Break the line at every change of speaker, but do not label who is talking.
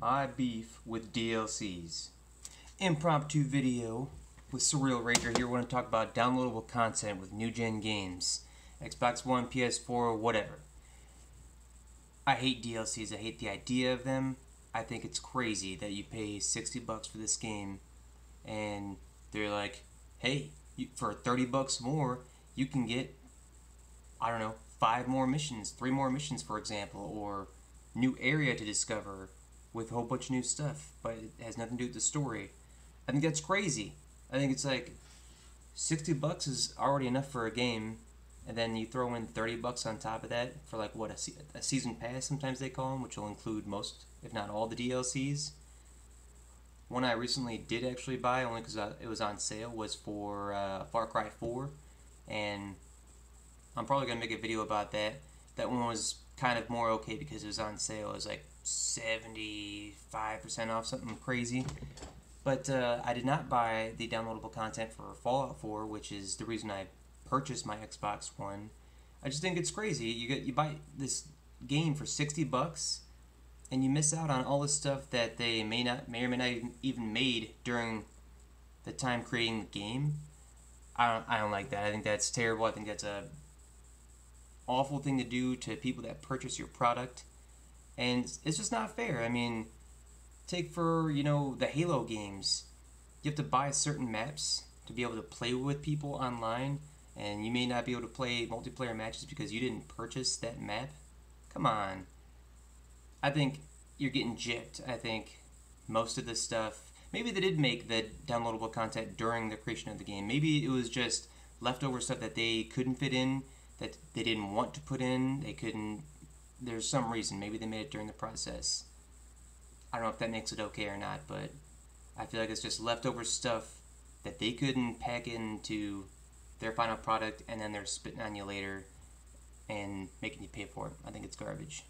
My beef with DLCs. Impromptu video with Surreal Rager here. We're going to talk about downloadable content with new gen games. Xbox One, PS4, whatever. I hate DLCs. I hate the idea of them. I think it's crazy that you pay 60 bucks for this game and they're like, hey, for 30 bucks more, you can get, I don't know, five more missions, three more missions, for example, or new area to discover with a whole bunch of new stuff, but it has nothing to do with the story. I think that's crazy. I think it's like 60 bucks is already enough for a game, and then you throw in 30 bucks on top of that for like what a, se- a season pass sometimes they call them, which will include most, if not all, the DLCs. One I recently did actually buy only because it was on sale was for uh, Far Cry 4, and I'm probably gonna make a video about that. That one was kind of more okay because it was on sale. It was like 75% off, something crazy. But uh, I did not buy the downloadable content for Fallout 4, which is the reason I purchased my Xbox One. I just think it's crazy. You get you buy this game for 60 bucks and you miss out on all the stuff that they may not may or may not even made during the time creating the game. I don't, I don't like that. I think that's terrible. I think that's a awful thing to do to people that purchase your product and it's just not fair. I mean, take for you know the Halo games, you have to buy certain maps to be able to play with people online, and you may not be able to play multiplayer matches because you didn't purchase that map. Come on. I think you're getting gypped. I think most of the stuff. Maybe they did make the downloadable content during the creation of the game. Maybe it was just leftover stuff that they couldn't fit in, that they didn't want to put in. They couldn't there's some reason. Maybe they made it during the process. I don't know if that makes it okay or not, but I feel like it's just leftover stuff that they couldn't pack into their final product and then they're spitting on you later and making you pay for it. I think it's garbage.